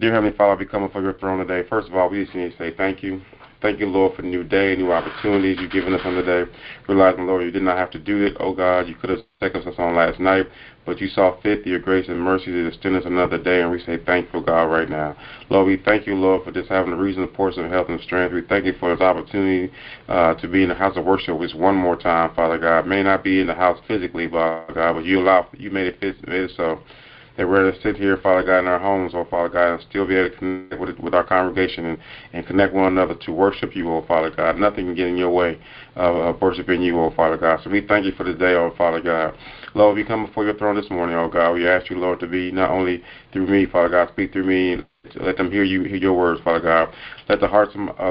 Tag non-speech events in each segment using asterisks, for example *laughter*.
Dear Heavenly Father, we come before your throne today. First of all, we just need to say thank you. Thank you, Lord, for the new day, new opportunities you've given us on the day. Realizing, Lord, you did not have to do it. Oh, God, you could have taken us on last night, but you saw fit through your grace and mercy to extend us another day, and we say thankful, God, right now. Lord, we thank you, Lord, for just having a reason, portion of health and strength. We thank you for this opportunity uh, to be in the house of worship just one more time, Father God. May not be in the house physically, but God, but you allowed, you made it fit, made it so that we're to sit here, Father God, in our homes, oh Father God, and still be able to connect with, with our congregation and, and connect one another to worship you, oh Father God. Nothing can get in your way of, of worshiping you, oh Father God. So we thank you for this day, oh Father God. Lord, we come before your throne this morning, oh God. We ask you, Lord, to be not only through me, Father God, speak through me let them hear you, hear your words, Father God. Let the hearts of, the,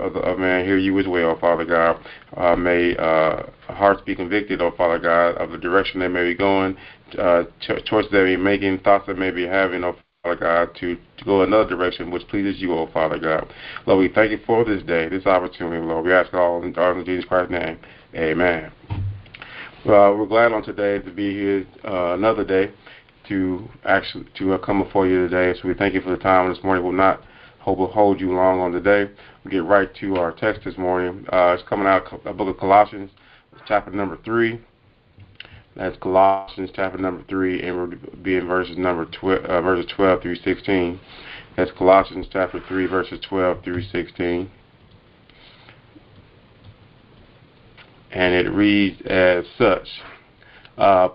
of, the, of man hear you as well, Father God. Uh, may uh, hearts be convicted, oh Father God, of the direction they may be going, uh, cho- choices they may be making, thoughts they may be having, oh Father God, to, to go another direction which pleases you, oh Father God. Lord, we thank you for this day, this opportunity, Lord. We ask all in, in Jesus Christ's name. Amen. Well, we're glad on today to be here uh, another day to actually to uh, come before you today. So we thank you for the time this morning. We'll not hold, hold you long on the day. We'll get right to our text this morning. Uh, it's coming out of the book of Colossians, chapter number three. That's Colossians chapter number three, and we'll be in verses number tw- uh, verses 12 through 16. That's Colossians chapter three, verses 12 through 16. And it reads as such. Uh,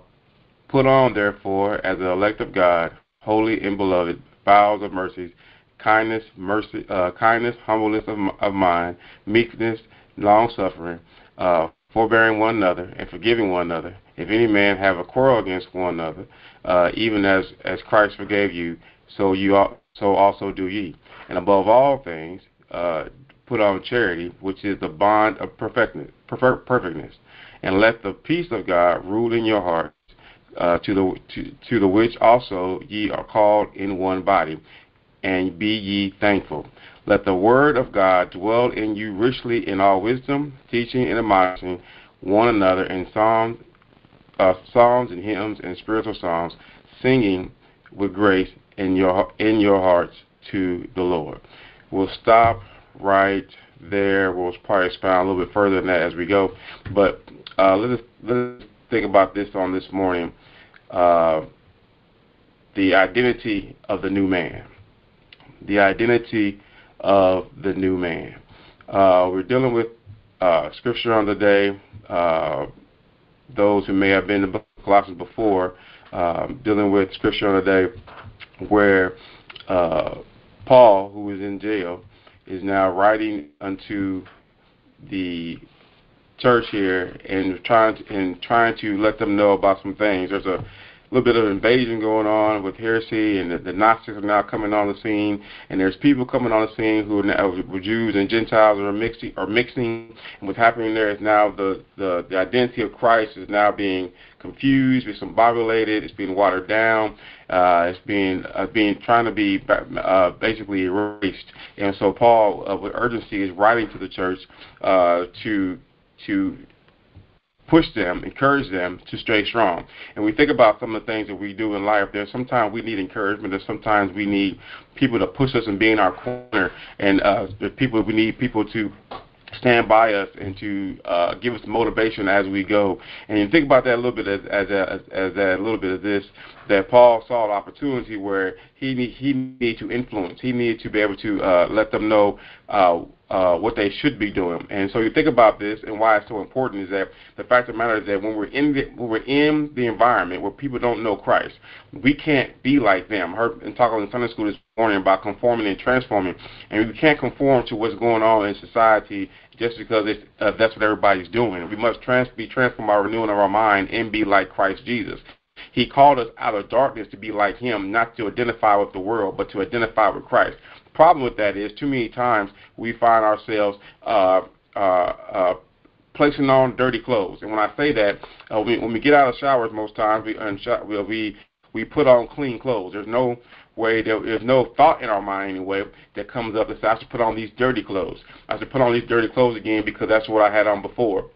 Put on, therefore, as the elect of God, holy and beloved, bowels of mercies, kindness, mercy, uh, kindness, humbleness of, of mind, meekness, long suffering, uh, forbearing one another, and forgiving one another. If any man have a quarrel against one another, uh, even as as Christ forgave you, so you so also do ye. And above all things, uh, put on charity, which is the bond of perfectness, perfectness. And let the peace of God rule in your heart uh, to the to, to the which also ye are called in one body, and be ye thankful. Let the word of God dwell in you richly in all wisdom, teaching and admonishing one another in psalms, uh, psalms and hymns and spiritual songs, singing with grace in your in your hearts to the Lord. We'll stop right there. We'll probably expound a little bit further than that as we go, but uh, let us let us think about this on this morning uh, the identity of the new man. The identity of the new man. Uh, we're dealing with uh, scripture on the day. Uh, those who may have been in the book of Colossians before, um, dealing with scripture on the day where uh, Paul, who is in jail, is now writing unto the church here and trying to, and trying to let them know about some things. There's a little bit of invasion going on with heresy, and the, the Gnostics are now coming on the scene, and there's people coming on the scene who are now Jews and Gentiles are mixing. Are mixing, and what's happening there is now the the, the identity of Christ is now being confused, it's discombobulated, it's being watered down, uh, it's being uh, being trying to be uh, basically erased. And so Paul, uh, with urgency, is writing to the church uh, to to push them, encourage them to stay strong. And we think about some of the things that we do in life. There's sometimes we need encouragement. There's sometimes we need people to push us and be in our corner. And uh, the people we need people to stand by us and to uh, give us motivation as we go. And you think about that a little bit as as a, as a little bit of this that Paul saw an opportunity where he need, he needed to influence. He needed to be able to uh, let them know uh, uh, what they should be doing. And so you think about this and why it's so important is that the fact of the matter is that when we're in the when we're in the environment where people don't know Christ, we can't be like them. I heard and talking in Sunday school this morning about conforming and transforming, and we can't conform to what's going on in society just because it's, uh, that's what everybody's doing. We must trans- be transformed by renewing of our mind and be like Christ Jesus. He called us out of darkness to be like Him, not to identify with the world, but to identify with Christ problem with that is too many times we find ourselves uh, uh, uh, placing on dirty clothes. And when I say that, uh, we, when we get out of showers, most times we we we, we put on clean clothes. There's no way there, there's no thought in our mind anyway that comes up that says I should put on these dirty clothes. I should put on these dirty clothes again because that's what I had on before.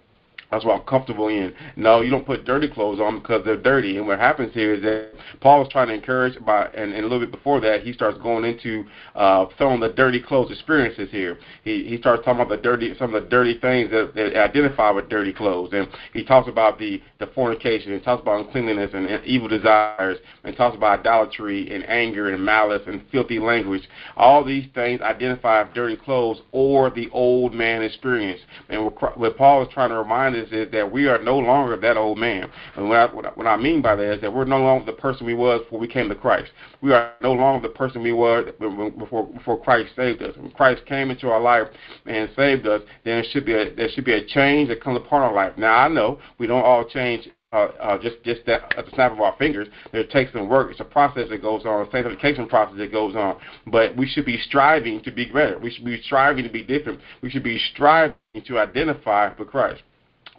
That's what I'm comfortable in. No, you don't put dirty clothes on because they're dirty. And what happens here is that Paul is trying to encourage by, and, and a little bit before that, he starts going into uh, throwing the dirty clothes experiences here. He he starts talking about the dirty, some of the dirty things that, that identify with dirty clothes, and he talks about the the fornication, he talks about uncleanliness and, and evil desires, and talks about idolatry and anger and malice and filthy language. All these things identify with dirty clothes or the old man experience. And what Paul is trying to remind us is that we are no longer that old man. And what I, what I, mean by that is that we're no longer the person we was before we came to Christ. We are no longer the person we were before before Christ saved us. When Christ came into our life and saved us, then there should be a, there should be a change that comes upon our life. Now I know we don't all change uh, uh, just just that at the snap of our fingers. It takes some work. It's a process that goes on, a sanctification process that goes on. But we should be striving to be better. We should be striving to be different. We should be striving to identify with Christ.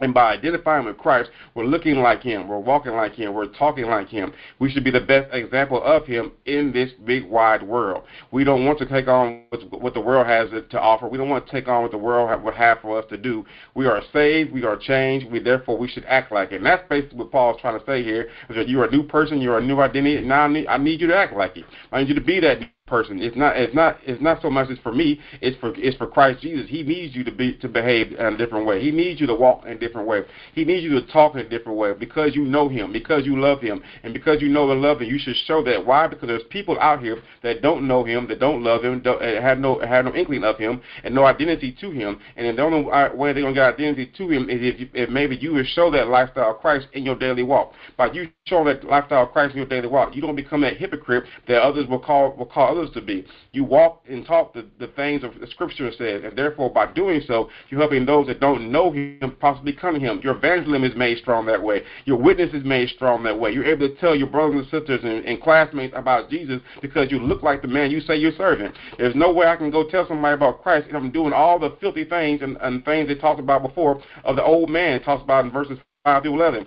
And by identifying with Christ, we're looking like Him, we're walking like Him, we're talking like Him. We should be the best example of Him in this big, wide world. We don't want to take on what the world has to offer. We don't want to take on what the world would have for us to do. We are saved, we are changed, we therefore we should act like it. And that's basically what Paul is trying to say here: is that you're a new person, you're a new identity. Now I need, I need you to act like it. I need you to be that person. It's not it's not it's not so much it's for me, it's for it's for Christ Jesus. He needs you to be to behave in a different way. He needs you to walk in a different way. He needs you to talk in a different way because you know him, because you love him, and because you know and love him, you should show that. Why? Because there's people out here that don't know him, that don't love him, don't have no have no inkling of him and no identity to him. And the only way they're gonna get identity to him is if, if maybe you would show that lifestyle of Christ in your daily walk. By you showing that lifestyle of Christ in your daily walk, you don't become that hypocrite that others will call will call others to be. You walk and talk the, the things of the Scripture says, and therefore by doing so, you're helping those that don't know Him possibly come to Him. Your evangelism is made strong that way. Your witness is made strong that way. You're able to tell your brothers and sisters and, and classmates about Jesus because you look like the man you say you're serving. There's no way I can go tell somebody about Christ if I'm doing all the filthy things and, and things they talked about before of the old man. Talks about in verses 5 through 11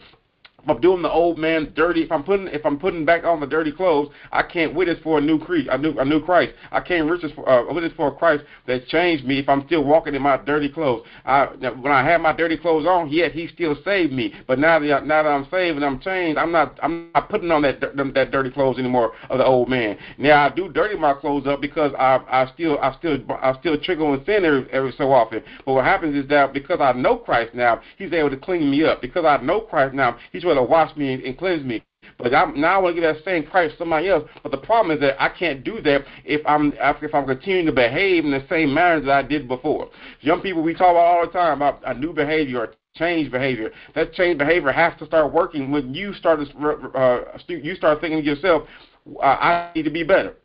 if I'm doing the old man dirty, if I'm putting if I'm putting back on the dirty clothes, I can't witness for a new Christ, a new a new Christ. I can't witness for uh, witness for a Christ that changed me if I'm still walking in my dirty clothes. I when I had my dirty clothes on, yet He still saved me. But now that now that I'm saved and I'm changed, I'm not I'm not putting on that that dirty clothes anymore of the old man. Now I do dirty my clothes up because I I still I still I still trigger and sin every, every so often. But what happens is that because I know Christ now, He's able to clean me up. Because I know Christ now, He's able to wash me and, and cleanse me. But I'm, now I want to give that same Christ to somebody else. But the problem is that I can't do that if I'm if I'm continuing to behave in the same manner that I did before. Young people, we talk about all the time about a new behavior or change behavior. That change behavior has to start working when you start uh, you start thinking to yourself, I need to be better.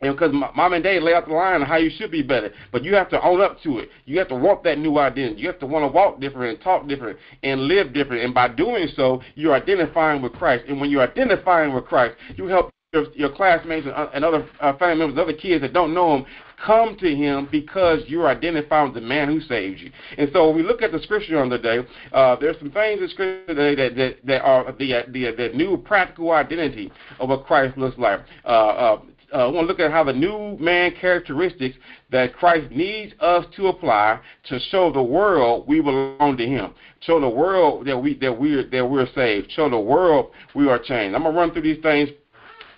And because mom and dad lay out the line on how you should be better, but you have to own up to it. You have to want that new identity. You have to want to walk different and talk different and live different. And by doing so, you're identifying with Christ. And when you're identifying with Christ, you help your, your classmates and, uh, and other uh, family members, other kids that don't know Him, come to Him because you're identifying with the man who saved you. And so when we look at the Scripture on the day, uh, there's some things in Scripture today that, that, that are the, the, the new practical identity of what Christ looks like. Uh, uh, uh, want to look at how the new man characteristics that Christ needs us to apply to show the world we belong to Him. Show the world that we that we're that we're saved. Show the world we are changed. I'm gonna run through these things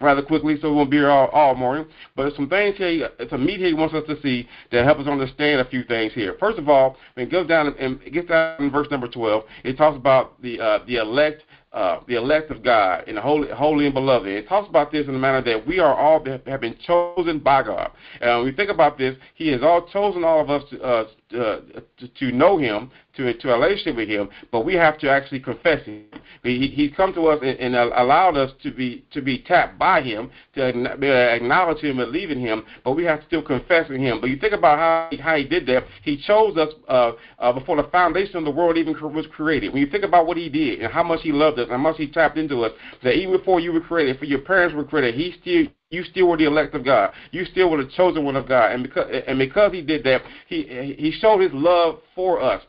rather quickly, so we won't be here all, all morning. But there's some things here, some meat here he wants us to see that help us understand a few things here. First of all, when it goes down and it gets down in verse number 12, it talks about the uh, the elect uh, the elect of God and the holy, holy and beloved. It talks about this in the manner that we are all have been chosen by God. And when we think about this, He has all chosen all of us to, uh, uh, to, to know Him, to to a relationship with Him, but we have to actually confess Him. He, he's come to us and, and allowed us to be to be tapped by Him, to acknowledge Him and believe in Him, but we have to still confess in Him. But you think about how he, how He did that. He chose us uh, uh, before the foundation of the world even was created. When you think about what He did and how much He loved us, and how much He tapped into us, that even before you were created, for your parents were created, He still you still were the elect of God. You still were the chosen one of God. And because and because he did that, he he showed his love for us.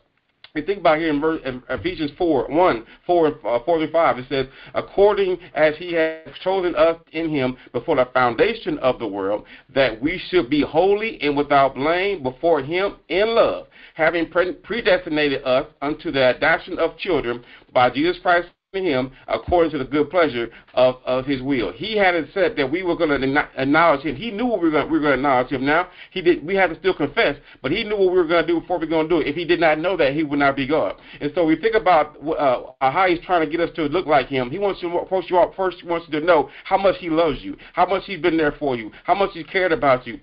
we think about here in Ephesians 4, 1, 4, uh, 4 through 5, it says, according as he has chosen us in him before the foundation of the world, that we should be holy and without blame before him in love, having predestinated us unto the adoption of children by Jesus Christ him according to the good pleasure of, of his will. He had it said that we were going to acknowledge him. He knew what we were going, we to acknowledge him. Now he did. We had to still confess, but he knew what we were going to do before we were going to do it. If he did not know that, he would not be God. And so we think about uh, how he's trying to get us to look like him. He wants you first you first wants you to know how much he loves you, how much he's been there for you, how much he's cared about you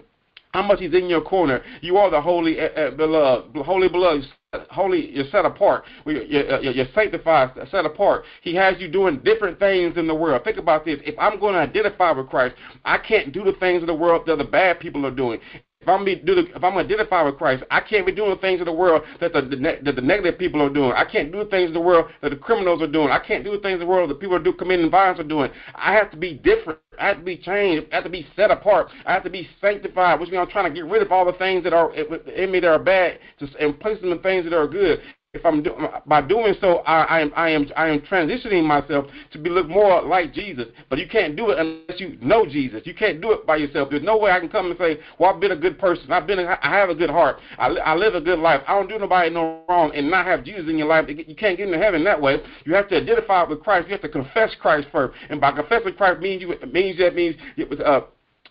how much he's in your corner. You are the holy, uh, beloved, holy beloved, holy. You're set apart. You're, you're, uh, you're sanctified, set apart. He has you doing different things in the world. Think about this. If I'm going to identify with Christ, I can't do the things in the world that the bad people are doing. If I'm be do the, if I'm identified with Christ, I can't be doing things in the world that the, the that the negative people are doing. I can't do things in the world that the criminals are doing. I can't do things in the world that people are do committing violence are doing. I have to be different. I have to be changed. I have to be set apart. I have to be sanctified, which means I'm trying to get rid of all the things that are in me that are bad, just and place them in things that are good if I'm do, by doing so, I, I, am I am I am transitioning myself to be look more like Jesus. But you can't do it unless you know Jesus. You can't do it by yourself. There's no way I can come and say, "Well, I've been a good person. I've been a, I have a good heart. I, I live a good life. I don't do nobody no wrong and not have Jesus in your life." You can't get into heaven that way. You have to identify with Christ. You have to confess Christ first, and by confessing Christ means you means that means it was uh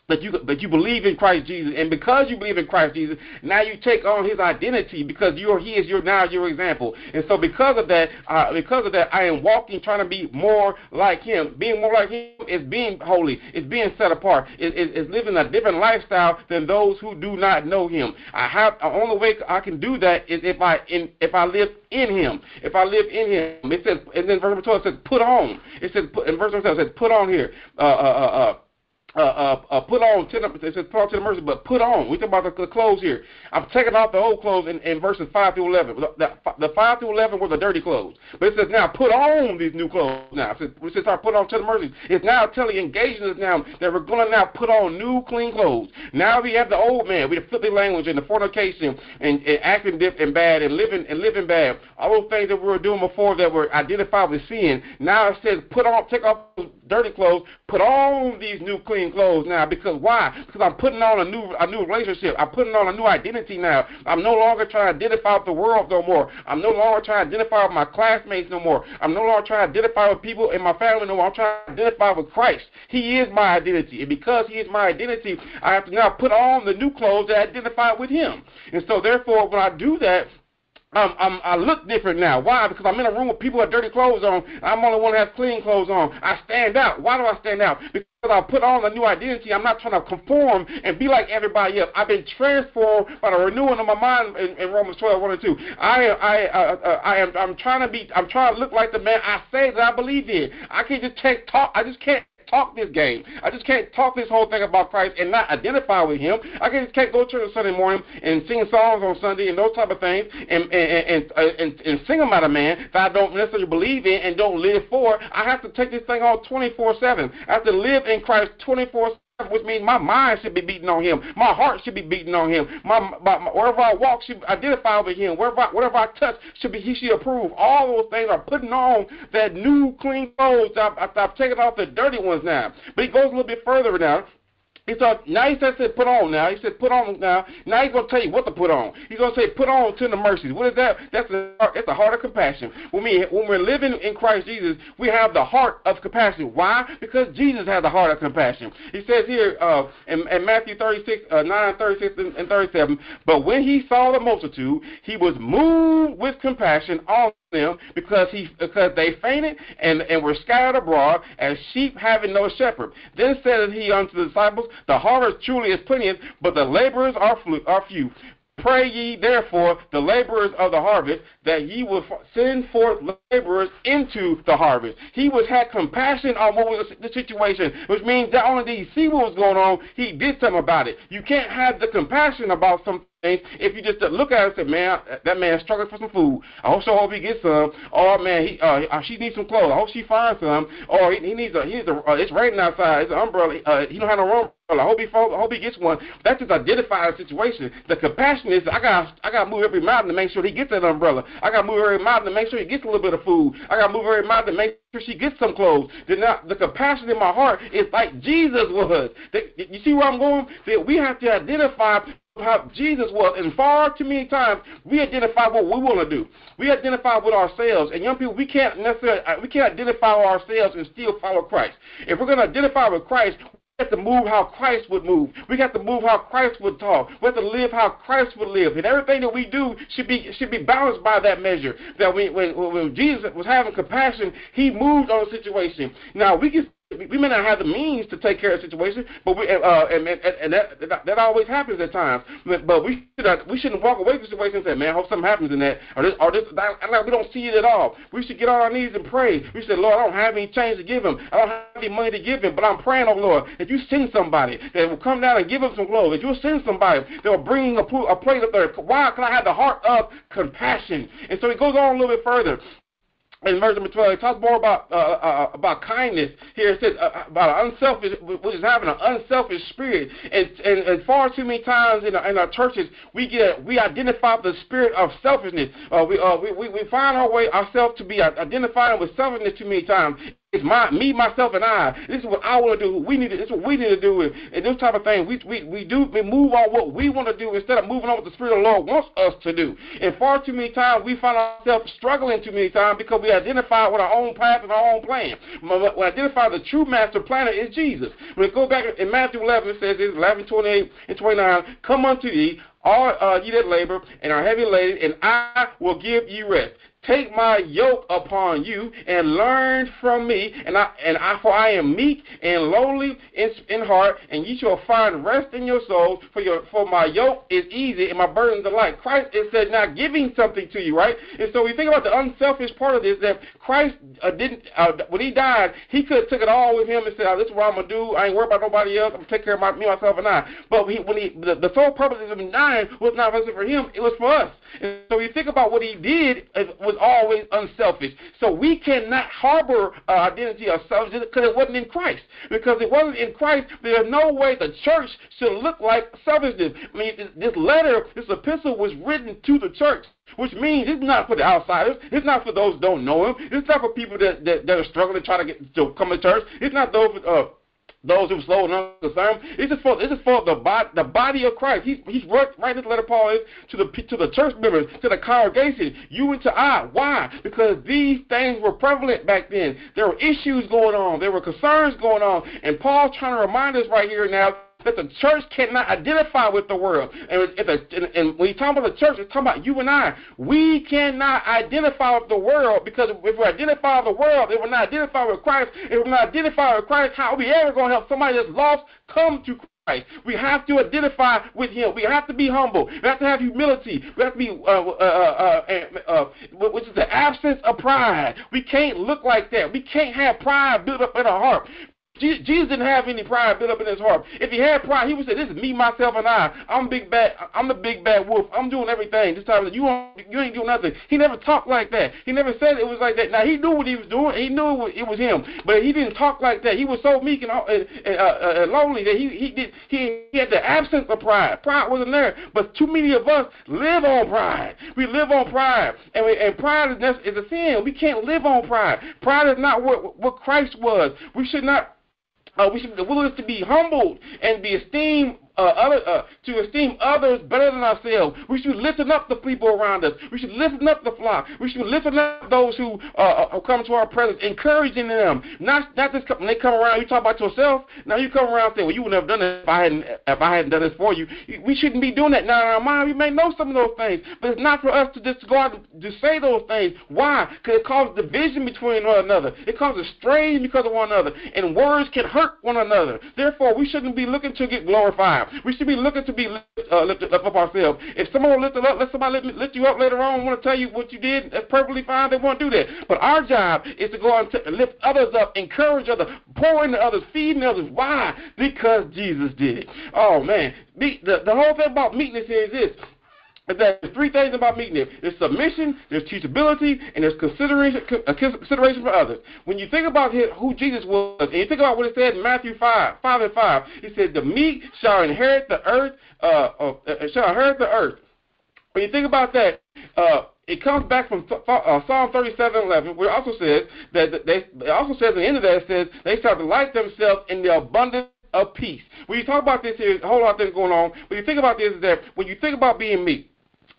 that you that you believe in Christ Jesus, and because you believe in Christ Jesus, now you take on His identity because you are He is your now your example, and so because of that, uh, because of that, I am walking trying to be more like Him. Being more like Him is being holy, it's being set apart, it's, it's living a different lifestyle than those who do not know Him. I have the only way I can do that is if I in if I live in Him. If I live in Him, it says, and then verse 12 says, put on. It says, in verse 12 says, put on here. Uh, uh, uh, uh uh, uh, uh, put on to the, it says put on to the mercy, but put on. We talk about the, the clothes here. I'm taking off the old clothes in, in verses five through eleven. The, the, the, five through eleven were the dirty clothes, but it says now put on these new clothes. Now it says, says put on to the mercy. It's now telling engaging us now that we're going to now put on new clean clothes. Now we have the old man, we have filthy language and the fornication and, and acting dip and bad and living and living bad. All those things that we were doing before that were identified with sin. Now it says put on, take off dirty clothes, put on these new clean clothes now. Because why? Because I'm putting on a new a new relationship. I'm putting on a new identity now. I'm no longer trying to identify with the world no more. I'm no longer trying to identify with my classmates no more. I'm no longer trying to identify with people in my family no more. I'm trying to identify with Christ. He is my identity. And because He is my identity, I have to now put on the new clothes that identify with Him. And so therefore, when I do that, I'm, I'm, I look different now. Why? Because I'm in a room with people with dirty clothes on. I'm the only one that has clean clothes on. I stand out. Why do I stand out? Because I put on a new identity. I'm not trying to conform and be like everybody else. I've been transformed by the renewing of my mind in, in Romans 12, 1 and 2. I, I, uh, uh, I am, I'm trying to be, I'm trying to look like the man I say that I believe in. I can't just take talk. I just can't talk this game. I just can't talk this whole thing about Christ and not identify with Him. I just can't go to church on Sunday morning and sing songs on Sunday and those type of things and and and and, uh, and, and sing about a man that I don't necessarily believe in and don't live for. I have to take this thing on 24/7. I have to live in Christ 24 which means my mind should be beating on him. My heart should be beating on him. My, my, my wherever I walk should identify with him. Wherever I, whatever I touch should be he should approve. All those things are putting on that new clean clothes. I've, I've, taken off the dirty ones now. But he goes a little bit further now. He said, now he said, put on now. He said, put on now. Now he's to tell you what to put on. He's to say, put on to the mercies. What is that? That's a, that's a heart of compassion. When, we, when we're living in Christ Jesus, we have the heart of compassion. Why? Because Jesus has the heart of compassion. He says here uh, in, in Matthew 36, uh, 9, 36 and, and 37, but when he saw the multitude, he was moved with compassion on them because he because they fainted and, and were scattered abroad as sheep having no shepherd. Then said he unto the disciples, The harvest truly is plenteous, but the laborers are, flu- are few. Pray ye therefore the laborers of the harvest that ye will send forth laborers into the harvest. He was had compassion on what was the situation, which means that only did he see what was going on, he did something about it. You can't have the compassion about some things if you just look at it and say, man, that man struggling for some food. I also hope he gets some. Or man, he uh, uh, she needs some clothes. I hope she finds some. Or he, he needs a he needs a uh, it's raining outside. It's an umbrella. Uh, he don't have no I hope he I hope he gets one. That's just identifying the situation. The compassion is I got I got to move every mountain to make sure he gets that umbrella. I got to move every mountain to make sure he gets a little bit of food. I got to move every mountain to make sure she gets some clothes. The, the compassion in my heart is like Jesus was. You see where I'm going? That we have to identify how Jesus was, and far too many times we identify what we want to do. We identify with ourselves, and young people, we can't necessarily we can't identify ourselves and still follow Christ. If we're going to identify with Christ, have to move how Christ would move. We have to move how Christ would talk. We have to live how Christ would live. And everything that we do should be should be balanced by that measure. That when, when, when Jesus was having compassion, he moved on the situation. Now we can we may not have the means to take care of the situation, but we uh, and, and, and that, that always happens at times. But, we should not, we shouldn't walk away from the situation and say, "Man, I hope something happens in that," or this or this. Like we don't see it at all. We should get on our knees and pray. We say, "Lord, I don't have any change to give him. I don't have any money to give him, but I'm praying, oh Lord, that you send somebody that will come down and give him some clothes. That you'll send somebody that will bring a, a plate up there. Why? Because I have the heart of compassion." And so he goes on a little bit further in verse number 12, it talks more about uh, uh, about kindness. Here it says uh, about an unselfish, which is having an unselfish spirit. And, and, and far too many times in our, in our churches, we get we identify the spirit of selfishness. Uh, we, uh, we, we we find our way ourselves to be identifying with selfishness too many times. It's my me, myself, and I. This is what I want to do. We need. To, this is what we need to do. And, and this type of thing, we we we do. We move on what we want to do instead of moving on what the Spirit of the Lord wants us to do. And far too many times we find ourselves struggling too many times because we identify with our own path and our own plan. We identify the true master planner is Jesus. When we go back in Matthew 11, it says, it's 11, 28, and 29, "Come unto thee." all uh, ye that labor and are heavy laden, and I will give you rest. Take my yoke upon you and learn from me, and I and I for I am meek and lowly in, in heart, and ye shall find rest in your souls. For your for my yoke is easy and my burdens are light. Christ is said not giving something to you, right? And so we think about the unselfish part of this that Christ uh, didn't uh, when he died, he could have took it all with him and said, oh, "This is what I'm gonna do. I ain't worried about nobody else. I'm gonna take care of my, me, myself, and I." But he, when he the, the sole purpose of him dying was not for him; it was for us. And so you think about what he did was always unselfish. So we cannot harbor identity of selfishness because it wasn't in Christ. Because it wasn't in Christ, there's no way the church should look like selfishness. I mean, this letter, this epistle was written to the church. Which means it's not for the outsiders. It's not for those who don't know him. It's not for people that, that, that are struggling to try to get to come to church. It's not those uh, those who slow and unconcerned. This is for this is for the body the body of Christ. He's he's writing this letter Paul is to the to the church members, to the congregation, you and to I. Why? Because these things were prevalent back then. There were issues going on, there were concerns going on, and Paul's trying to remind us right here now that the church cannot identify with the world. And, and, and when you talk about the church, it's talking about you and I. We cannot identify with the world because if we identify with the world, if we're not identify with Christ, if we're not identify with Christ, how are we ever going to help somebody that's lost come to Christ? We have to identify with Him. We have to be humble. We have to have humility. We have to be, uh, uh, uh, uh, which is the absence of pride. We can't look like that. We can't have pride built up in our heart. Jesus didn't have any pride built up in his heart. If he had pride, he would say, "This is me, myself, and I. I'm big bad. I'm the big bad wolf. I'm doing everything. This time you you ain't doing nothing." He never talked like that. He never said it was like that. Now he knew what he was doing. He knew it was him, but he didn't talk like that. He was so meek and, uh, uh, uh, lonely that he he did he, he had the absence of pride. Pride wasn't there. But too many of us live on pride. We live on pride, and we, and pride is, is a sin. We can't live on pride. Pride is not what what Christ was. We should not uh, we should be willing to be humbled and be esteemed uh, other, uh, to esteem others better than ourselves. We should lifting up the people around us. We should lifting up the flock. We should lifting up those who, uh, uh, who come to our presence, encouraging them. Not not just when they come around, you talk about yourself. Now you come around saying, "Well, you would have done this if I hadn't if I hadn't done this for you." We shouldn't be doing that now in our mind. We may know some of those things, but it's not for us to just go out to say those things. Why? Because it causes division between one another. It causes strain because of one another, and words can hurt one another. Therefore, we shouldn't be looking to get glorified. We should be looking to be uh, lifted up, ourselves. If someone lift up, let somebody lift, lift you up later on. Want to tell you what you did? That's perfectly fine. They won't do that. But our job is to go out and lift others up, encourage others, pour into others, feed others. Why? Because Jesus did. It. Oh man, the the whole thing about meekness is this there's three things about meekness. There's submission, there's teachability, and there's consideration, uh, consideration for others. When you think about who Jesus was, and you think about what it said in Matthew 5, 5 and 5, he said, the meek shall inherit the earth, uh, uh, uh, shall inherit the earth. When you think about that, uh, it comes back from uh, Psalm 37:11, where it also says that they, it also says at the end of that it says they shall delight themselves in the abundance of peace. When you talk about this, here, a whole lot of things going on. When you think about this, is that when you think about being meek,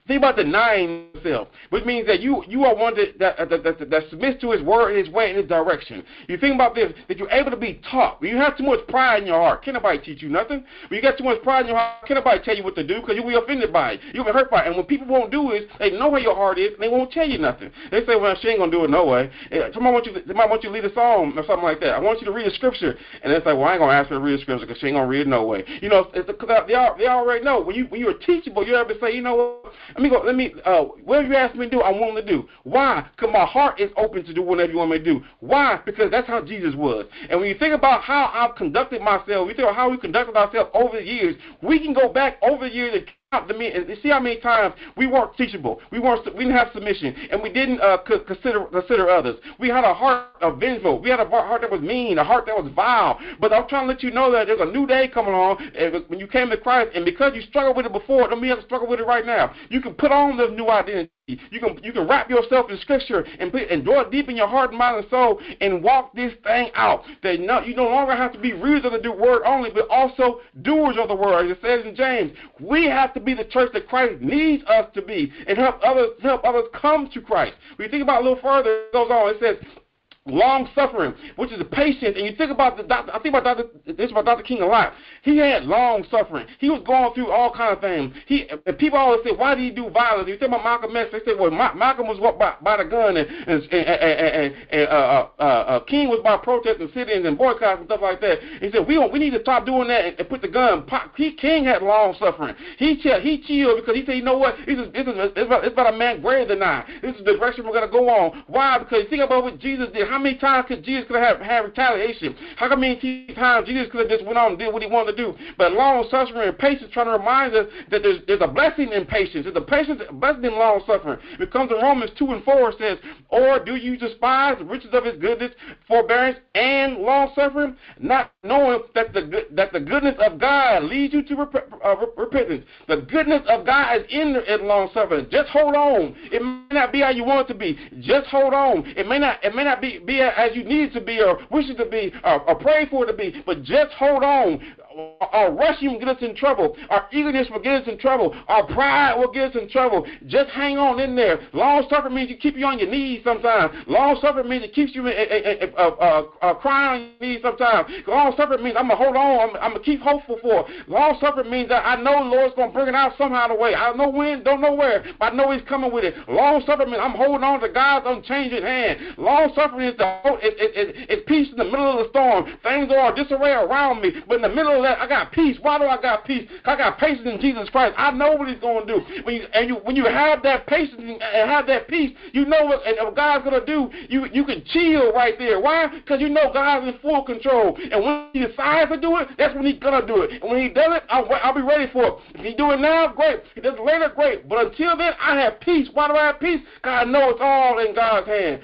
Think about denying yourself, which means that you you are one that that, that, that, that submits to His word, His way, and His direction. You think about this that you're able to be taught. When you have too much pride in your heart, can't nobody teach you nothing. When you got too much pride in your heart, can't nobody tell you what to do because you'll be offended by it. You'll be hurt by it. And when people won't do it, they know where your heart is, and they won't tell you nothing. They say, "Well, she ain't gonna do it no way." Eh, somebody want you, they might want you to lead a psalm or something like that. I want you to read a scripture, and they say, "Well, I ain't gonna ask her to read a scripture because she ain't gonna read it no way." You know, it's because they they already know when you when you're teachable, you're to say, "You know what? Let me go. Let me." Uh, whatever you ask me to do, I'm willing to do. Why? Because my heart is open to do whatever you want me to do. Why? Because that's how Jesus was. And when you think about how I've conducted myself, we think about how we conducted ourselves over the years, we can go back over the years and to me and see how many times we weren't teachable. We weren't. We didn't have submission, and we didn't uh, consider consider others. We had a heart of vengeful. We had a heart that was mean, a heart that was vile. But I'm trying to let you know that there's a new day coming on. And when you came to Christ, and because you struggled with it before, don't mean you have to struggle with it right now. You can put on this new identity. You can you can wrap yourself in Scripture and put and draw it deep in your heart, mind, and soul, and walk this thing out. That no, you no longer have to be readers of the word only, but also doers of the word. It says in James, we have to be the church that Christ needs us to be, and help others help others come to Christ. When you think about it a little further, it goes on. It says, long suffering, which is a patience. And you think about the doctor, I think about Dr. This about Dr. King a lot. He had long suffering. He was going through all kind of things. He people always say, why did he do violence? You think about Malcolm X. They say, well, Ma- Malcolm was by, by the gun, and and and, and, and uh, uh, uh, King was by protesting cities and boycotts and stuff like that. He said, we don't, we need to stop doing that and, and put the gun. He King had long suffering. He chill, he chilled because he said, you know what? This is this is it's about, it's about a man greater than I. This is the direction we're gonna go on. Why? Because think about what Jesus did. How many times could Jesus could have had retaliation? How many times Jesus could have just went on and did what he wanted to do? But long suffering and patience trying to remind us that there's there's a blessing in patience. There's a patience a blessing in long suffering. It comes in Romans two and four says, Or do you despise the riches of his goodness, forbearance, and long suffering, not knowing that the that the goodness of God leads you to rep- uh, repentance. The goodness of God is in, in long suffering. Just hold on. It may not be how you want it to be. Just hold on. It may not it may not be, be as you need to be or wish it to be uh, or, or pray for it to be, but just hold on. Our rushing will get us in trouble. Our eagerness will get us in trouble. Our pride will get us in trouble. Just hang on in there. Long suffering means you keep you on your knees sometimes. Long suffering means it keeps you uh, uh, uh, uh, crying on your knees sometimes. Long suffering means I'm going to hold on. I'm, I'm going to keep hopeful for. Long suffering means that I know Lord's going to bring it out somehow the way. I don't know when, don't know where, but I know He's coming with it. Long suffering means I'm holding on to God's unchanging hand. Long suffering is the it, it, it, peace in the middle of the storm. Things are disarray around me, but in the middle of that, I got peace. Why do I got peace? I got patience in Jesus Christ. I know what He's going to do. When you and you when you have that patience and have that peace, you know what, and what God's going to do. You you can chill right there. Why? Because you know God's in full control. And when He decides to do it, that's when He's going to do it. And when He does it, I'll, I'll be ready for it. If He do it now, great. If He does it later, great. But until then, I have peace. Why do I have peace? God know it's all in God's hand.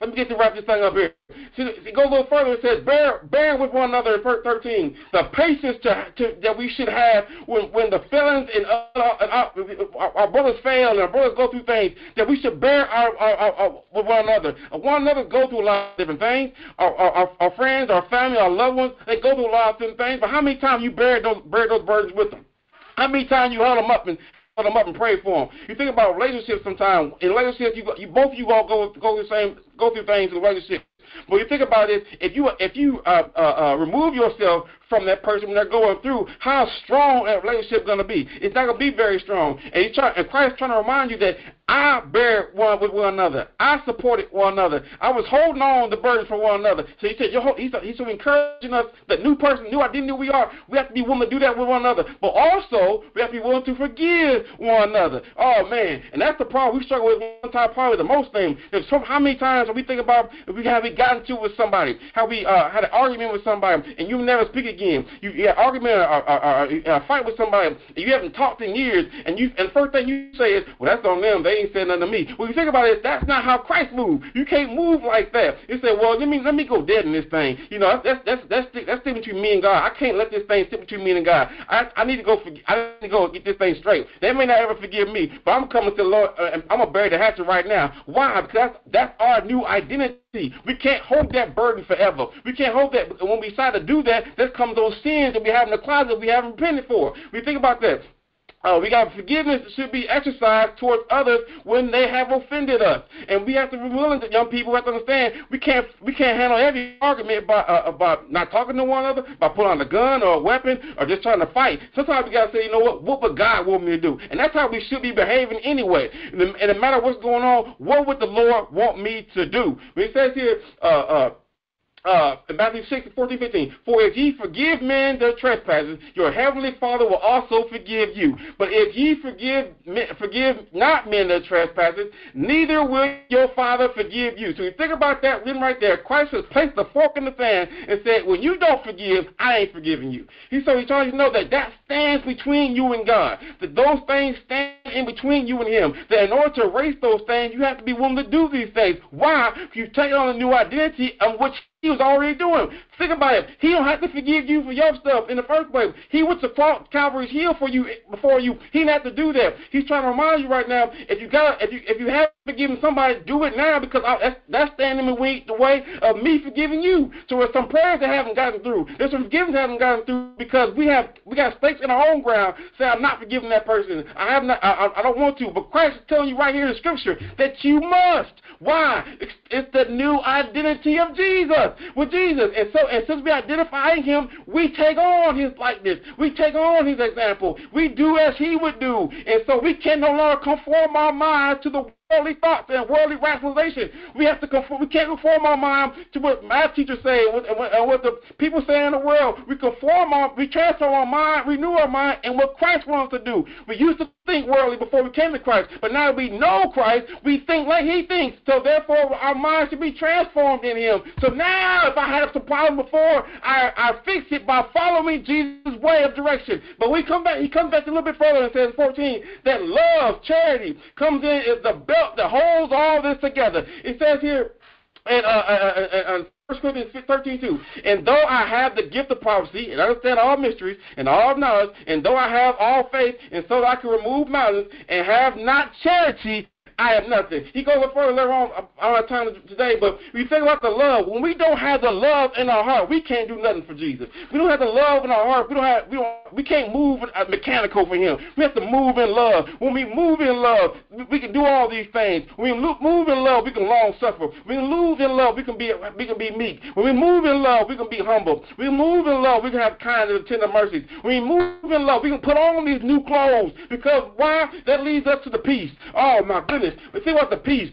Let me get to wrap this thing up here. See, it goes a little further. It says, bear, bear with one another in verse 13. The patience to, to, that we should have when, when the feelings and, uh, and our, our, brothers fail and our brothers go through things, that we should bear our, our, with one another. One another go through a lot of different things. Our, friends, our family, our loved ones, they go through a lot of different things. But how many times you bear those, bear those burdens with them? How many times you held them up and them up and pray for them. You think about relationships sometimes. In relationships, you, you both of you all go go the same go through things in relationships. But you think about it, if you if you uh, uh, uh, remove yourself from that person when they're going through, how strong that relationship going to be? It's not going to be very strong. And, he's trying, and Christ trying to remind you that I bear one with one another. I supported one another. I was holding on the burden for one another. So he said, he's, he's encouraging us, the new person, new identity we are, we have to be willing to do that with one another. But also, we have to be willing to forgive one another. Oh, man. And that's the problem we struggle with one time, probably the most thing. So how many times we think about if we have we gotten to with somebody, how we uh, had an argument with somebody, and you never speak again. You, you had argument or, or, or, or fight with somebody, you haven't talked in years, and you and first thing you say is, "Well, that's on them. They ain't said nothing to me." Well, you think about it, that's not how Christ moved. You can't move like that. You say, "Well, let me let me go dead in this thing." You know, that's that's that's that's, that's sitting between me and God. I can't let this thing sit between me and God. I I need to go. Forg- I need to go get this thing straight. They may not ever forgive me, but I'm coming to the Lord. Uh, I'm gonna bury the hatchet right now. Why? Because that's that's our new identity. We can't hold that burden forever. We can't hold that. When we decide to do that, there comes those sins that we have in the closet we haven't repented for. We think about that. Uh, we got forgiveness that should be exercised towards others when they have offended us, and we have to be willing to young people have to understand we can't we can't handle every argument about uh, about not talking to one another, by pulling on a gun or a weapon or just trying to fight. Sometimes we gotta say, you know what, what would God want me to do? And that's how we should be behaving anyway. And no matter what's going on, what would the Lord want me to do? It says here, uh, uh, uh, Matthew 6, 14, 15. For if ye forgive men their trespasses, your heavenly Father will also forgive you. But if ye forgive forgive not men their trespasses, neither will your Father forgive you. So you think about that written right there. Christ has placed the fork in the sand and said, when you don't forgive, I ain't forgiving you. He so he's trying to know that that stands between you and God. That those things stand in between you and Him. That in order to erase those things, you have to be willing to do these things. Why? You take on a new identity of which he was already doing. Think about it. He don't have to forgive you for your stuff in the first place. He went to Calvary's hill for you before you. He didn't have to do that. He's trying to remind you right now. If you got, if you if you have forgiven somebody, do it now because I, that's that's standing in the way of me forgiving you. So there's some prayers that haven't gotten through. There's some forgiveness that haven't gotten through because we have we got stakes in our own ground. Say I'm not forgiving that person. I have not. I, I don't want to. But Christ is telling you right here in Scripture that you must. Why? It's, it's the new identity of Jesus with Jesus. And so, and since we identify Him, we take on His likeness. We take on His example. We do as He would do. And so we can no longer conform our minds to the worldly thoughts and worldly rationalization. We have to conform. We can't conform our mind to what math teachers say and what, and what the people say in the world. We conform our, we transform our mind, renew our mind, and what Christ wants to do. We used to think worldly before we came to Christ, but now we know Christ, we think like He thinks. So therefore, our mind should be transformed in Him. So now, if I had some problem before, I I fix it by following Jesus' way of direction. But we come back. He comes back a little bit further and says, 14, that love, charity comes in is the belt that holds all this together. It says here, and uh, uh, uh, uh, 1 Corinthians 13, 2. And though I have the gift of prophecy, and understand all mysteries, and all knowledge, and though I have all faith, and so I can remove mountains, and have not charity, I have nothing. He goes further later on. I don't have time today, but we think about the love. When we don't have the love in our heart, we can't do nothing for Jesus. We don't have the love in our heart. We don't have. We don't. We can't move uh, mechanical for Him. We have to move in love. When we move in love, we can do all these things. When we move in love, we can long suffer. When we move in love, we can be we can be meek. When we move in love, we can be humble. When we move in love, we can have kindness and tender mercies. When we move in love, we can put on these new clothes because why? That leads us to the peace. Oh my goodness But see what the peace.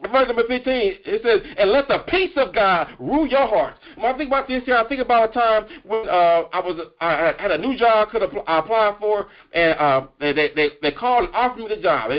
Verse number 15, it says, and let the peace of God rule your hearts. When I think about this here, I think about a time when uh, I was I had a new job could apply for, and uh, they, they they called and offered me the job.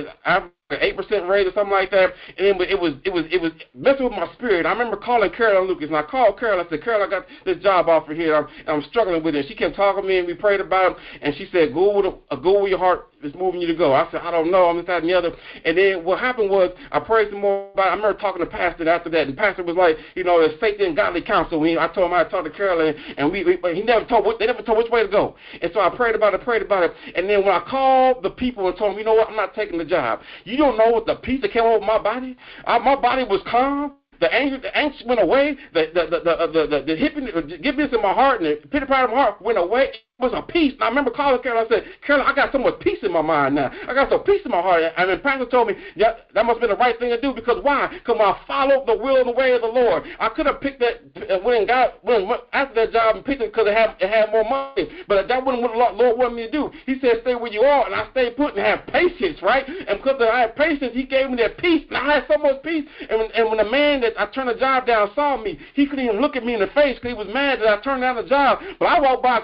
Eight percent raise or something like that, and it was it was it was it was messing with my spirit. I remember calling Carol Lucas, and I called Carol. I said, Carol, I got this job offer here. I'm, I'm struggling with it. And she kept talking to me, and we prayed about it. And she said, go with a, go with your heart is moving you to go. I said, I don't know. I'm this, that, and the other. And then what happened was I prayed some more about it. I remember talking to Pastor after that, and Pastor was like, you know, it's faith and godly counsel. When I told him I talked to Carol, and, and we, we but he never told what they never told which way to go. And so I prayed about it, prayed about it. And then when I called the people and told them, you know what, I'm not taking the job. You don't know what the peace that came over my body. I, my body was calm. The anger, the angst went away. The the the the the, the, the hippiness, in my heart and the pity part of my heart went away was a peace. And I remember calling Carol. I said, Carol, I got so much peace in my mind now. I got some peace in my heart. And then Pastor told me, yeah, that must have been the right thing to do because why? Because I followed the will and the way of the Lord, I could have picked that uh, when God when after that job and picked it because it had it had more money. But that wasn't what the Lord wanted me to do. He said, stay where you are, and I stayed put and have patience, right? And because I had patience, He gave me that peace, and I had so much peace. And when, and when the man that I turned the job down saw me, he couldn't even look at me in the face because he was mad that I turned down the job. But I walked by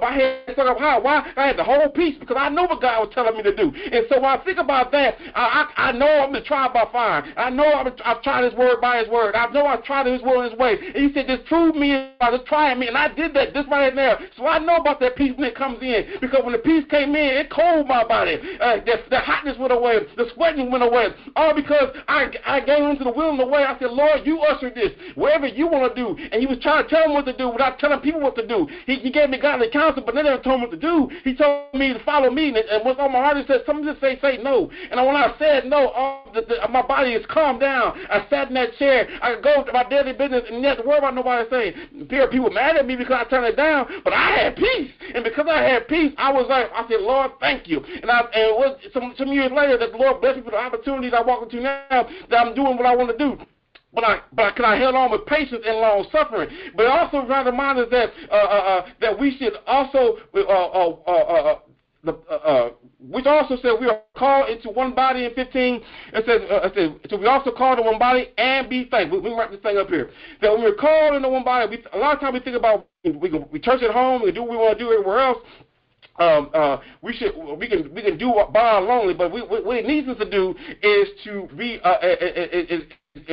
by high. Why? I had the whole peace because I know what God was telling me to do. And so when I think about that, I, I, I know I'm been tried by fire. I know I'm I've tried His word by His word. I know I've tried His in His way. And He said, just prove me by just trying me. And I did that this right now. So I know about that peace when it comes in because when the peace came in, it cooled my body. Uh, the, the hotness went away. The sweating went away. All because I I gave into the will and the way. I said, Lord, you ushered this wherever you want to do. And He was trying to tell me what to do without telling people what to do. He, he gave me godly counsel, but they never told me what to do. He told me to follow me. And, and what's on my heart, He said, some just say, say no. And when I said no, all the, the, my body is calmed down. I sat in that chair. I go to my daily business and not worry about nobody saying. People mad at me because I turned it down, but I had peace. And because I had peace, I was like, I said, Lord, thank you. And I and it was some some years later that the Lord blessed me for the opportunities I walk into now that I'm doing what I want to do. But I, but I, I held on with patience and long suffering. But also to remind us that uh, uh, uh, that we should also uh, uh, the, uh, which also said we are called into one body in 15. It says, uh, it says so we also called in one body and be thankful. We, we write this thing up here. That when we're called into one body, we, a lot of times we think about we can we church at home, we can do what we want to do everywhere else. Um, uh, we should we can we can do by alone, but we, what it needs us to do is to be uh, is,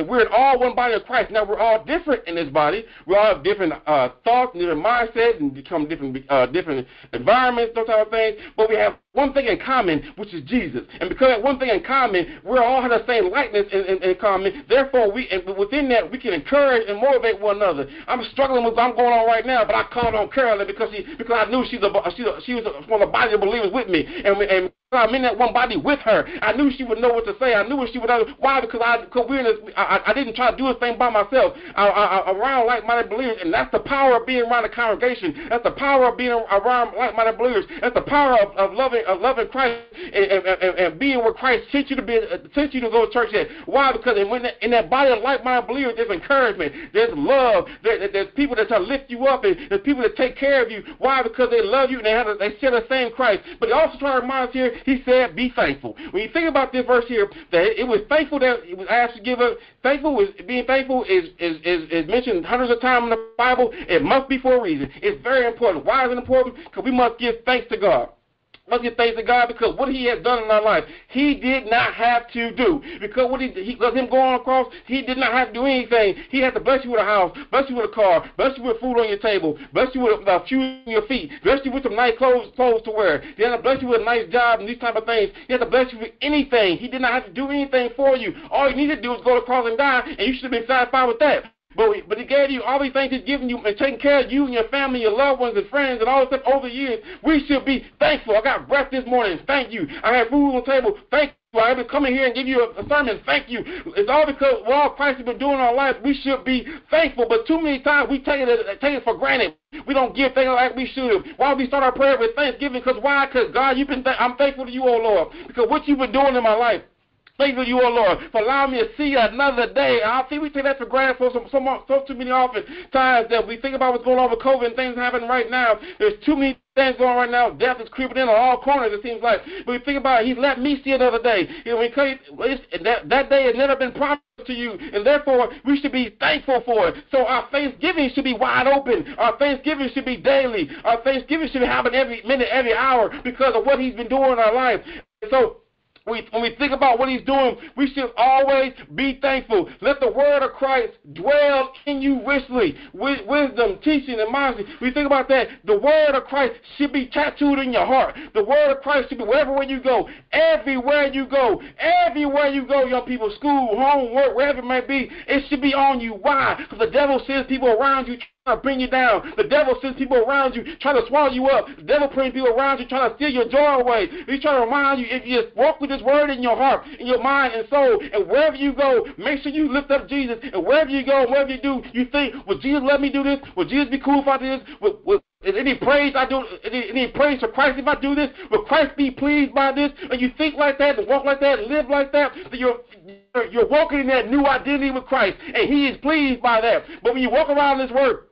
we're in all one body of Christ. Now we're all different in this body. We all have different uh, thoughts, and different mindsets, and become different uh, different environments, those type of things. But we have one thing in common, which is Jesus. And because of one thing in common, we are all have the same likeness in, in, in common. Therefore, we and within that we can encourage and motivate one another. I'm struggling with what I'm going on right now, but I called on Carolyn because she because I knew she's a, she, she was one of the body of believers with me, and and I'm in that one body with her. I knew she would know what to say. I knew what she would. Know. Why? Because I, because we're in this. I, I didn't try to do this thing by myself. I, I, around like-minded believers, and that's the power of being around a congregation. That's the power of being around like-minded believers. That's the power of, of loving, of loving Christ and, and, and, and being where Christ sent you to be, uh, sent you to go to church at. Why? Because in, when in that body of like-minded believers, there's encouragement, there's love, there, there's people that try to lift you up, and there's people that take care of you. Why? Because they love you and they have, a, they share the same Christ. But they also try to remind us here. He said, "Be thankful." When you think about this verse here, that it was thankful that it was asked to give up. Thankful was being thankful is is, is is mentioned hundreds of times in the Bible. It must be for a reason. It's very important. Why is it important? Because we must give thanks to God. Must give thanks to God because what He has done in our life, He did not have to do. Because what He, he because Him going across, He did not have to do anything. He had to bless you with a house, bless you with a car, bless you with food on your table, bless you with uh, shoes on your feet, bless you with some nice clothes clothes to wear. He had to bless you with a nice job and these type of things. He had to bless you with anything. He did not have to do anything for you. All you needed to do was go to cross and die, and you should have been satisfied with that. But, we, but he gave you all these things he's given you and taking care of you and your family, your loved ones and friends and all this stuff over the years. We should be thankful. I got breath this morning. Thank you. I had food on the table. Thank you. I able to come in here and give you a, sermon. Thank you. It's all because what all Christ has been doing in our life. We should be thankful. But too many times we take it, take it for granted. We don't give things like we should. Why we start our prayer with thanksgiving? Because why? Because God, you've been. Th- I'm thankful to you, oh Lord, because what you've been doing in my life. Thank you, O Lord, for allowing me to see another day. I think we take that for granted for so, so, so too many often times that we think about what's going on with COVID and things happening right now. There's too many things going on right now. Death is creeping in on all corners, it seems like. But we think about it, He's let me see another day. You know, that, that day has never been promised to you, and therefore we should be thankful for it. So our thanksgiving should be wide open. Our thanksgiving should be daily. Our thanksgiving should be happening every minute, every hour because of what He's been doing in our life. So we, when we think about what he's doing, we should always be thankful. Let the word of Christ dwell in you richly. With wisdom, teaching, and mindset. We think about that. The word of Christ should be tattooed in your heart. The word of Christ should be wherever you go. Everywhere you go. Everywhere you go, young people, school, home, work, wherever it may be, it should be on you. Why? Because the devil sends people around you trying to bring you down. The devil sends people around you trying to swallow you up. The devil brings people around you trying to steal your joy away. He's trying to remind you if you just walk with this word in your heart, in your mind and soul, and wherever you go, make sure you lift up Jesus. And wherever you go, wherever you do, you think, will Jesus let me do this? Will Jesus be cool if I do this? Will, will, is any praise I do? Any, any praise for Christ if I do this? Will Christ be pleased by this? And you think like that, and walk like that, and live like that, then you're you're walking in that new identity with Christ, and He is pleased by that. But when you walk around this word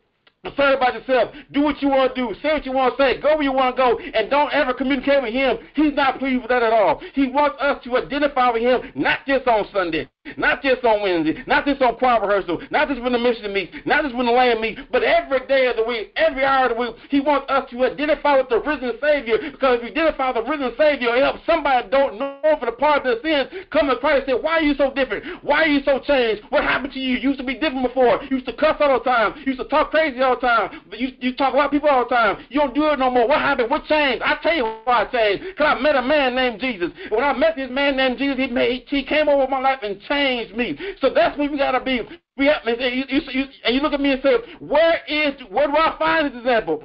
Sorry about yourself. Do what you want to do. Say what you want to say. Go where you want to go. And don't ever communicate with him. He's not pleased with that at all. He wants us to identify with him, not just on Sunday. Not just on Wednesday, not just on choir rehearsal, not just when the mission meets, not just when the land meets, but every day of the week, every hour of the week. He wants us to identify with the risen Savior because if we identify with the risen Savior, it helps somebody don't know for the part of their sins come to Christ and say, Why are you so different? Why are you so changed? What happened to you? You used to be different before. You used to cuss all the time. You used to talk crazy all the time. You, you talk about people all the time. You don't do it no more. What happened? What changed? I tell you why I changed. Because I met a man named Jesus. When I met this man named Jesus, he, made, he came over my life and changed me. So that's what we got to be. We have, and you, you, you, and you look at me and say, where is, where do I find this example?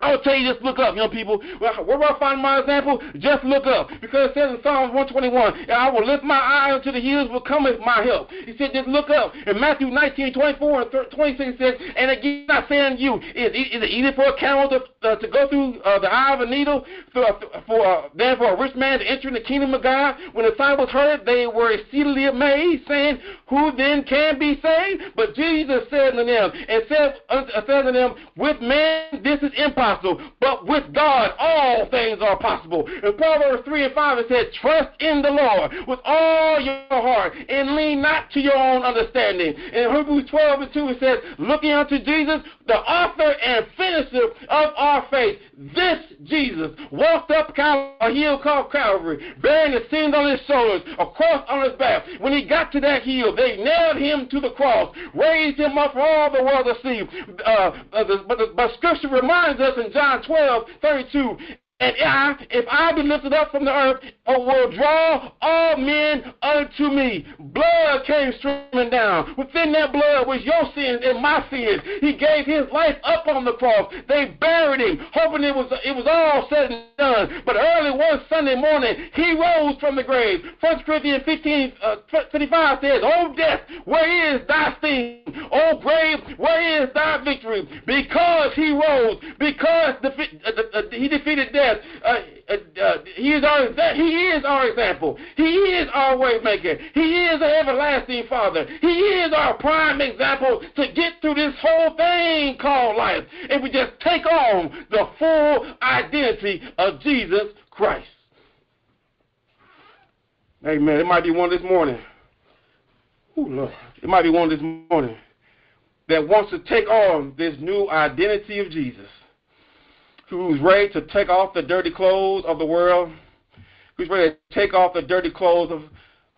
I will tell you, just look up, young people. Where do I find my example? Just look up. Because it says in Psalms 121, and I will lift my eyes unto the hills will cometh my help. He said, just look up. In Matthew 19, 24 and 26 says, and again I say unto you, is, is it easy for a camel to, uh, to go through uh, the eye of a needle, for, for uh, than for a rich man to enter in the kingdom of God? When the disciples heard it, they were exceedingly amazed, saying, who then can be saved? But Jesus said unto them, and said, uh, said unto them, with man this is impossible impossible, but with God all things are possible. In Proverbs 3 and 5 it says, Trust in the Lord with all your heart and lean not to your own understanding. In Hebrews 12 and 2 it says, Looking unto Jesus, the author and finisher of our faith. This Jesus walked up a hill called Calvary, bearing the sins on his shoulders, a cross on his back. When he got to that hill, they nailed him to the cross, raised him up for all the world to see. Uh, uh, but, the, but Scripture reminds us in John 12, 32, and I, if I be lifted up from the earth, I will draw all men unto me. Blood came streaming down. Within that blood was your sins and my sins. He gave his life up on the cross. They buried him, hoping it was it was all said and done. But early one Sunday morning, he rose from the grave. 1 Corinthians 15, uh, 55 says, O death, where is thy sting? O grave, where is thy victory? Because he rose, because uh, uh, he defeated death uh, uh, uh, he is our he is our example. He is our waymaker. He is an everlasting Father. He is our prime example to get through this whole thing called life. If we just take on the full identity of Jesus Christ. Amen. It might be one this morning. Ooh, Lord. It might be one this morning that wants to take on this new identity of Jesus who's ready to take off the dirty clothes of the world, who's ready to take off the dirty clothes of,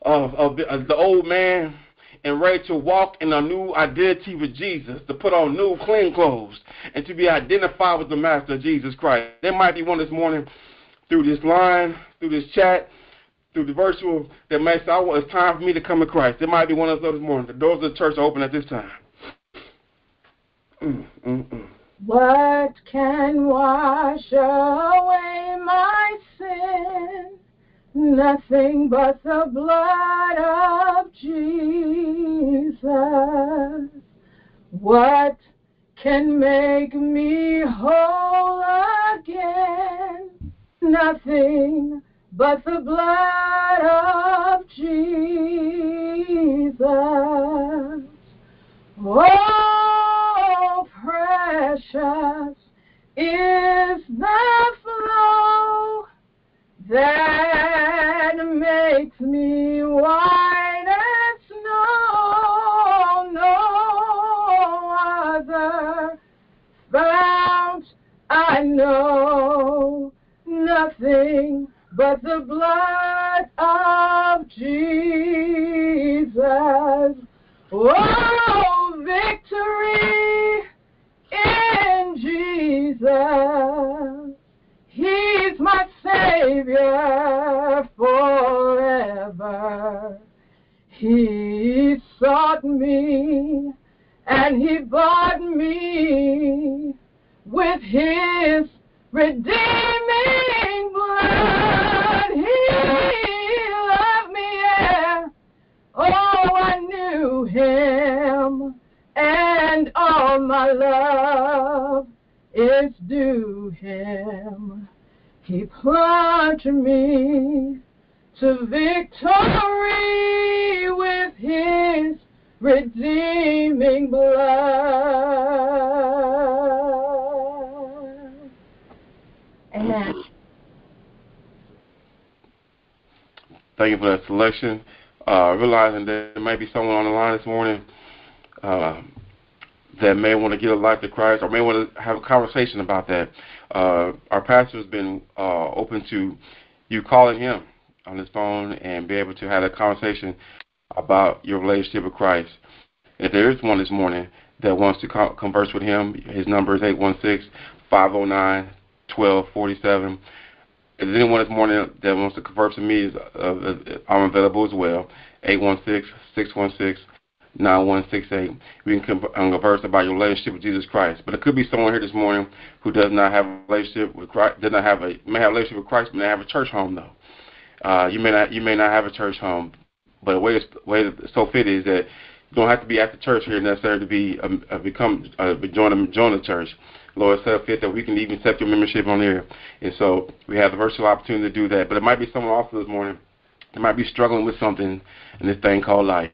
of, of, the, of the old man and ready to walk in a new identity with Jesus, to put on new clean clothes, and to be identified with the Master Jesus Christ. There might be one this morning through this line, through this chat, through the virtual that may say, oh, it's time for me to come to Christ. There might be one of those this morning. The doors of the church are open at this time. Mm, mm, mm. What can wash away my sin? Nothing but the blood of Jesus. What can make me whole again? Nothing but the blood of Jesus. Oh, precious is the flow that makes me white as snow. No other fount I know, nothing but the blood of Jesus. Oh, Savior forever. He sought me and he bought me with his redeeming blood. He loved me, yeah. Oh, I knew him, and all my love is due him. He plunged me to victory with his redeeming blood. Amen. Thank you for that selection. uh, realizing there might be someone on the line this morning uh, that may want to give a life to Christ or may want to have a conversation about that. Uh, our pastor has been uh, open to you calling him on his phone and be able to have a conversation about your relationship with Christ. If there is one this morning that wants to converse with him, his number is 816 509 1247. If there's anyone this morning that wants to converse with me, uh, I'm available as well. 816 616 9168. We can converse about your relationship with Jesus Christ. But it could be someone here this morning who does not have a relationship with Christ, does not have a may have a relationship with Christ, but they have a church home though. Uh, you may not you may not have a church home, but the way it's, way it's so fit is that you don't have to be at the church here necessarily to be um, uh, become uh, join a join the church. Lord said fit that we can even accept your membership on there, and so we have the virtual opportunity to do that. But it might be someone also this morning that might be struggling with something in this thing called life.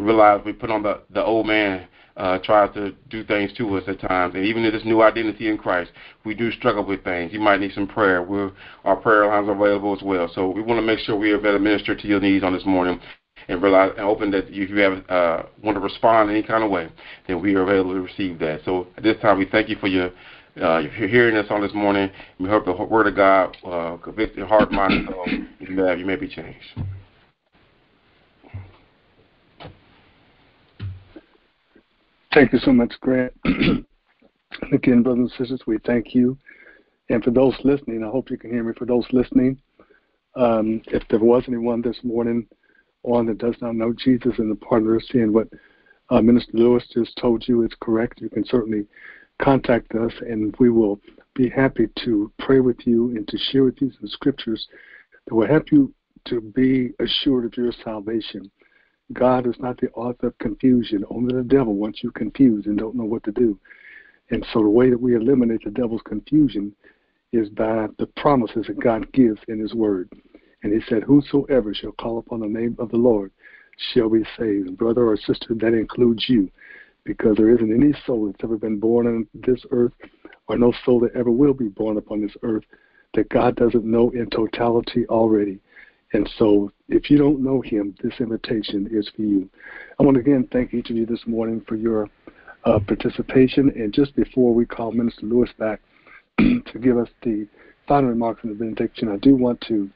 Realize we put on the the old man uh, tries to do things to us at times. And even in this new identity in Christ, we do struggle with things. You might need some prayer. We're, our prayer lines are available as well. So we want to make sure we are better minister to your needs on this morning and realize and open that if you have uh, want to respond in any kind of way, then we are available to receive that. So at this time, we thank you for your uh, you're hearing us on this morning. We hope the Word of God uh, convicts your heart, mind, and soul. You may be changed. Thank you so much, Grant. *clears throat* Again, brothers and sisters, we thank you. And for those listening, I hope you can hear me. For those listening, um, if there was anyone this morning on that does not know Jesus and the pardon of sin, what uh, Minister Lewis just told you is correct. You can certainly contact us, and we will be happy to pray with you and to share with you some scriptures that will help you to be assured of your salvation. God is not the author of confusion. Only the devil wants you confused and don't know what to do. And so the way that we eliminate the devil's confusion is by the promises that God gives in his word. And he said, Whosoever shall call upon the name of the Lord shall be saved. Brother or sister, that includes you. Because there isn't any soul that's ever been born on this earth, or no soul that ever will be born upon this earth, that God doesn't know in totality already. And so, if you don't know him, this invitation is for you. I want to again thank each of you this morning for your uh, participation. And just before we call Minister Lewis back *clears throat* to give us the final remarks and the benediction, I do want to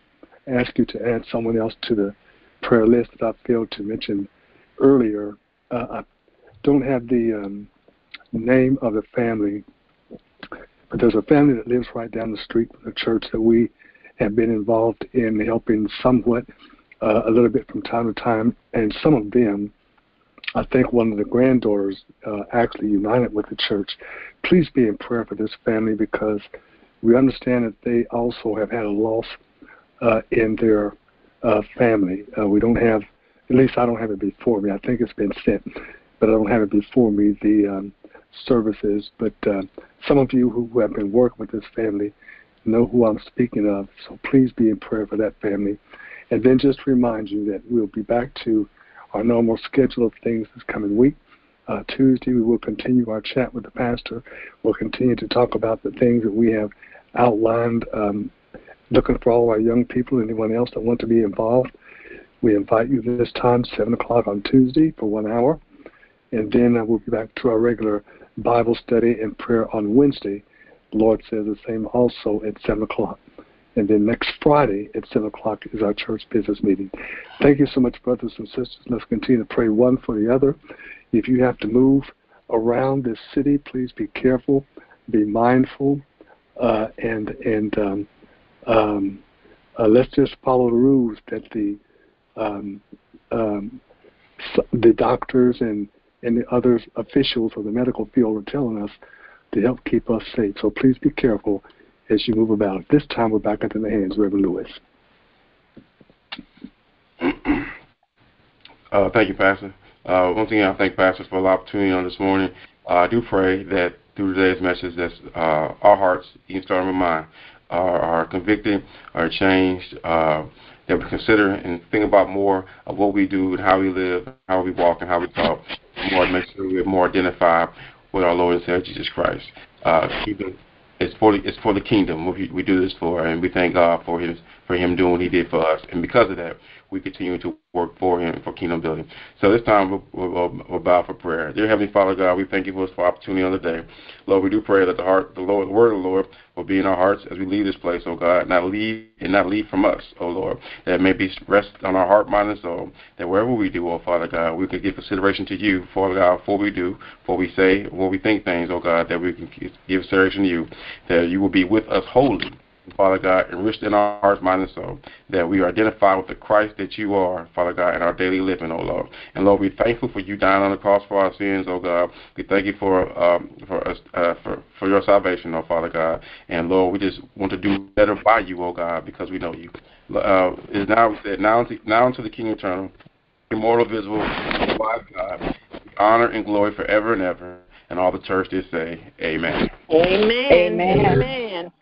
ask you to add someone else to the prayer list that I failed to mention earlier. Uh, I don't have the um, name of the family, but there's a family that lives right down the street from the church that we have been involved in helping somewhat, uh, a little bit from time to time, and some of them, I think one of the granddaughters uh, actually united with the church. Please be in prayer for this family because we understand that they also have had a loss uh, in their uh, family. Uh, we don't have, at least I don't have it before me. I think it's been sent, but I don't have it before me. The um, services, but uh, some of you who have been working with this family know who I'm speaking of. So please be in prayer for that family. And then just remind you that we'll be back to our normal schedule of things this coming week. Uh, Tuesday, we will continue our chat with the pastor. We'll continue to talk about the things that we have outlined, um, looking for all our young people, anyone else that want to be involved. We invite you this time, 7 o'clock on Tuesday for one hour. And then uh, we'll be back to our regular Bible study and prayer on Wednesday Lord says the same also at 7 o'clock. And then next Friday at 7 o'clock is our church business meeting. Thank you so much, brothers and sisters. Let's continue to pray one for the other. If you have to move around this city, please be careful, be mindful, uh, and and um, um, uh, let's just follow the rules that the um, um the doctors and and the other officials of the medical field are telling us to help keep us safe. So please be careful as you move about. This time we're back into the hands of Reverend Lewis. Uh, thank you, Pastor. Uh, once again, I thank Pastor for the opportunity on this morning. Uh, I do pray that through today's message, that uh, our hearts, even starting with mine, are, are convicted, are changed, uh, that we consider and think about more of what we do and how we live, how we walk, and how we talk, more to make sure we're more identified with our Lord and Savior Jesus Christ. Uh, it's for the, it's for the kingdom. We, we do this for, and we thank God for his for Him doing what He did for us. And because of that, we continue to work for Him for kingdom building. So this time we'll, we'll, we'll bow for prayer. Dear Heavenly Father God, we thank you for this opportunity on the day. Lord, we do pray that the heart, the Lord, the word of the Lord will be in our hearts as we leave this place, oh God, not leave and not leave from us, oh Lord. That may be rest on our heart, mind, and soul. That wherever we do, oh Father God, we can give consideration to you, Father God, before we do, before we say, before we think things, oh God, that we can give consideration to you, that you will be with us wholly Father God, enriched in our hearts, mind, and soul, that we are identified with the Christ that you are, Father God, in our daily living, oh Lord. And Lord, we're thankful for you dying on the cross for our sins, oh God. We thank you for um, for us uh, for for your salvation, oh Father God. And Lord, we just want to do better by you, oh God, because we know you. Uh, is now we said now unto, now unto the King eternal, immortal, visible, wise God, honor and glory forever and ever. And all the church did say, Amen. Amen. Amen. Amen.